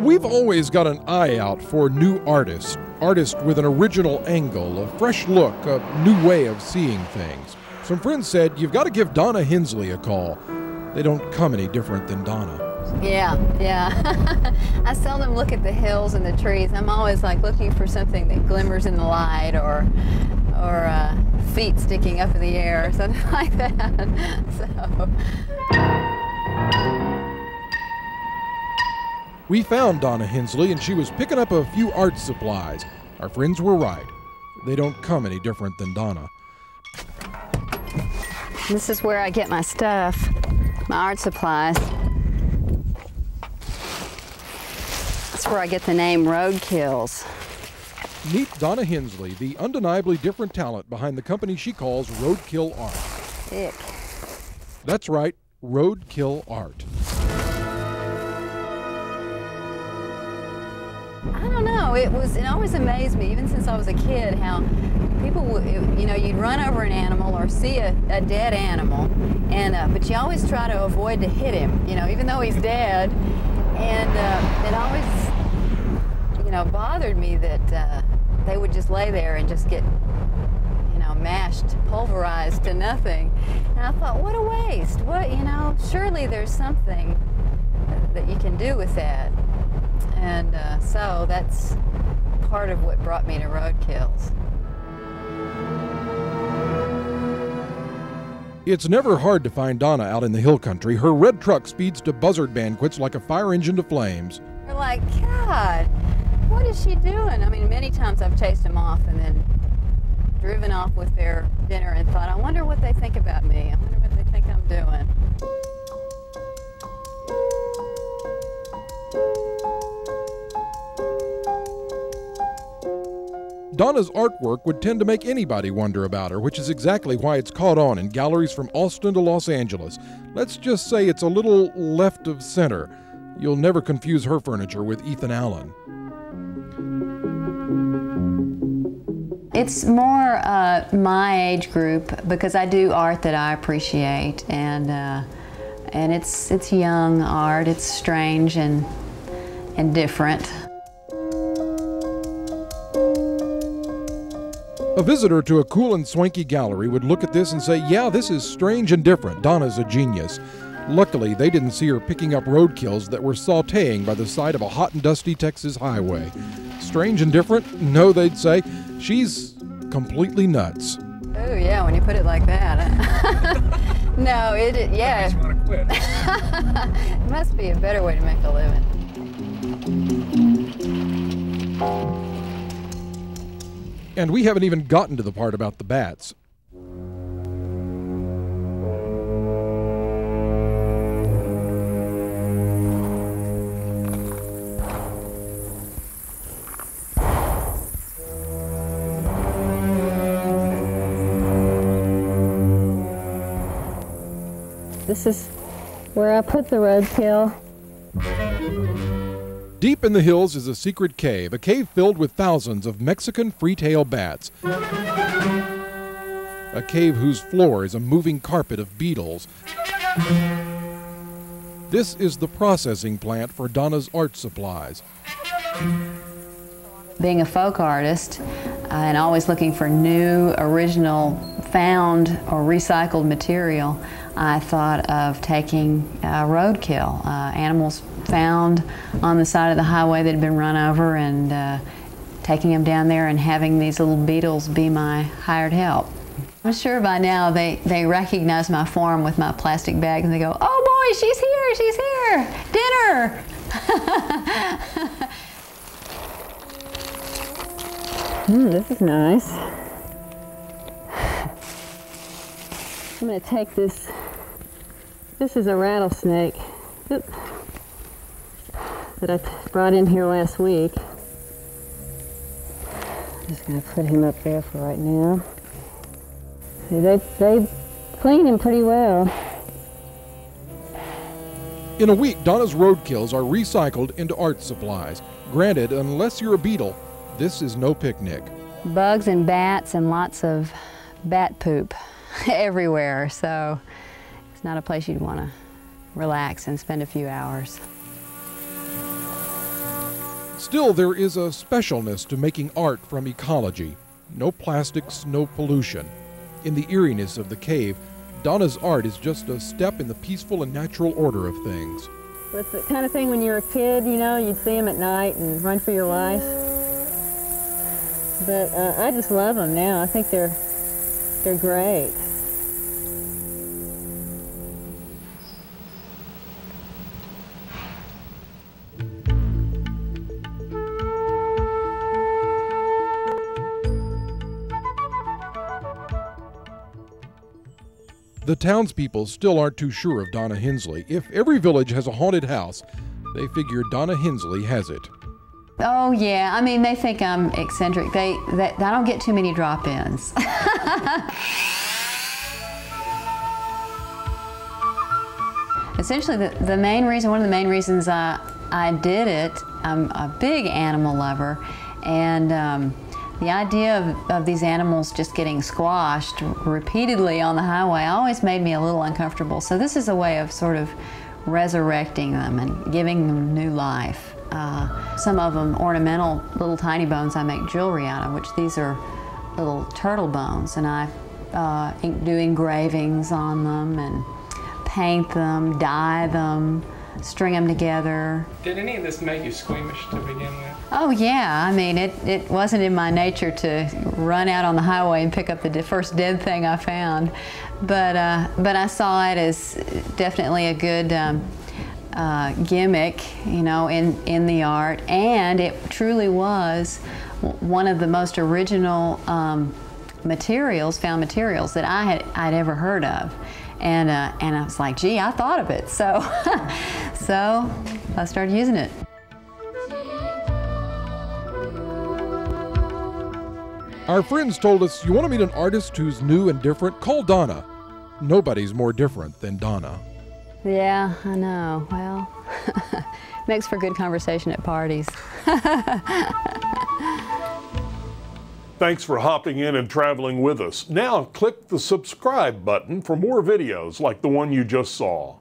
We've always got an eye out for new artists, artists with an original angle, a fresh look, a new way of seeing things. Some friends said you've got to give Donna Hensley a call. They don't come any different than Donna. Yeah, yeah. I seldom look at the hills and the trees. I'm always like looking for something that glimmers in the light or or uh, feet sticking up in the air or something like that. so. We found Donna Hensley and she was picking up a few art supplies. Our friends were right. They don't come any different than Donna. This is where I get my stuff, my art supplies. That's where I get the name Roadkills. Meet Donna Hensley, the undeniably different talent behind the company she calls Roadkill Art. Dick. That's right, Roadkill Art. I don't know. It was. It always amazed me, even since I was a kid, how people, you know, you'd run over an animal or see a, a dead animal, and uh, but you always try to avoid to hit him, you know, even though he's dead, and uh, it always, you know, bothered me that uh, they would just lay there and just get, you know, mashed, pulverized to nothing, and I thought, what a waste. What, you know, surely there's something that you can do with that. And uh, so that's part of what brought me to roadkills. It's never hard to find Donna out in the hill country. Her red truck speeds to buzzard banquets like a fire engine to flames. We're like, God, what is she doing? I mean, many times I've chased them off and then driven off with their dinner and thought, I wonder what they think about me. I wonder what they think I'm doing. Donna's artwork would tend to make anybody wonder about her, which is exactly why it's caught on in galleries from Austin to Los Angeles. Let's just say it's a little left of center. You'll never confuse her furniture with Ethan Allen. It's more uh, my age group because I do art that I appreciate, and uh, and it's it's young art. It's strange and and different. A visitor to a cool and swanky gallery would look at this and say, Yeah, this is strange and different. Donna's a genius. Luckily, they didn't see her picking up roadkills that were sauteing by the side of a hot and dusty Texas highway. Strange and different? No, they'd say. She's completely nuts. Oh, yeah, when you put it like that. no, it, it yeah. Makes you want to quit. it must be a better way to make a living. And we haven't even gotten to the part about the bats. This is where I put the red roadkill. Deep in the hills is a secret cave, a cave filled with thousands of Mexican free-tail bats. A cave whose floor is a moving carpet of beetles. This is the processing plant for Donna's art supplies. Being a folk artist uh, and always looking for new, original, found or recycled material, I thought of taking uh, roadkill, animals found on the side of the highway that had been run over, and uh, taking them down there and having these little beetles be my hired help. I'm sure by now they, they recognize my form with my plastic bag and they go, oh boy, she's here, she's here, dinner. Hmm, this is nice. I'm going to take this. This is a rattlesnake that I brought in here last week. I'm just going to put him up there for right now. See, they they clean him pretty well. In a week, Donna's roadkills are recycled into art supplies. Granted, unless you're a beetle, this is no picnic. Bugs and bats and lots of bat poop everywhere, so it's not a place you'd want to relax and spend a few hours. Still, there is a specialness to making art from ecology. No plastics, no pollution. In the eeriness of the cave, Donna's art is just a step in the peaceful and natural order of things. It's the kind of thing when you're a kid, you know, you'd see them at night and run for your life. But uh, I just love them now. I think they're, they're great. The townspeople still aren't too sure of Donna Hensley. If every village has a haunted house, they figure Donna Hensley has it. Oh yeah, I mean they think I'm eccentric. They, they I don't get too many drop-ins. Essentially, the, the main reason, one of the main reasons I, I did it, I'm a big animal lover, and um, the idea of, of these animals just getting squashed repeatedly on the highway always made me a little uncomfortable. So this is a way of sort of resurrecting them and giving them new life. Uh, some of them ornamental little tiny bones I make jewelry out of, which these are little turtle bones, and I uh, do engravings on them and paint them, dye them, string them together. Did any of this make you squeamish to begin with? Oh yeah, I mean it, it wasn't in my nature to run out on the highway and pick up the first dead thing I found, but uh, but I saw it as definitely a good um, uh, gimmick, you know, in in the art, and it truly was one of the most original um, materials, found materials that I had I'd ever heard of. And, uh, and I was like, gee, I thought of it. So, so I started using it. Our friends told us you want to meet an artist who's new and different? Call Donna. Nobody's more different than Donna. Yeah, I know. Well, makes for good conversation at parties. Thanks for hopping in and traveling with us. Now click the subscribe button for more videos like the one you just saw.